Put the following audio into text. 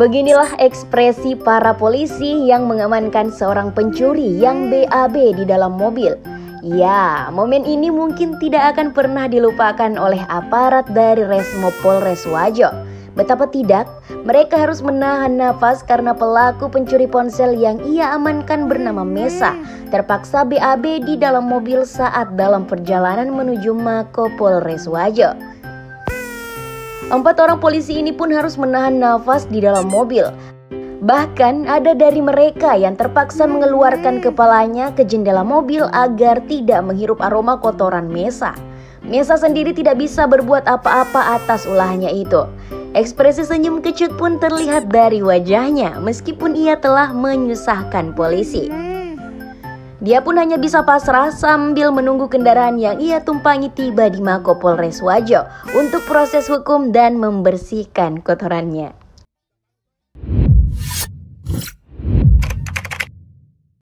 Beginilah ekspresi para polisi yang mengamankan seorang pencuri yang BAB di dalam mobil. Ya, momen ini mungkin tidak akan pernah dilupakan oleh aparat dari Resmo Polres Wajo. Betapa tidak, mereka harus menahan nafas karena pelaku pencuri ponsel yang ia amankan bernama Mesa terpaksa BAB di dalam mobil saat dalam perjalanan menuju Mako Polres Wajo. Empat orang polisi ini pun harus menahan nafas di dalam mobil. Bahkan ada dari mereka yang terpaksa mengeluarkan kepalanya ke jendela mobil agar tidak menghirup aroma kotoran Mesa. Mesa sendiri tidak bisa berbuat apa-apa atas ulahnya itu. Ekspresi senyum kecut pun terlihat dari wajahnya meskipun ia telah menyusahkan polisi. Dia pun hanya bisa pasrah sambil menunggu kendaraan yang ia tumpangi tiba di Mako Polres Wajo untuk proses hukum dan membersihkan kotorannya.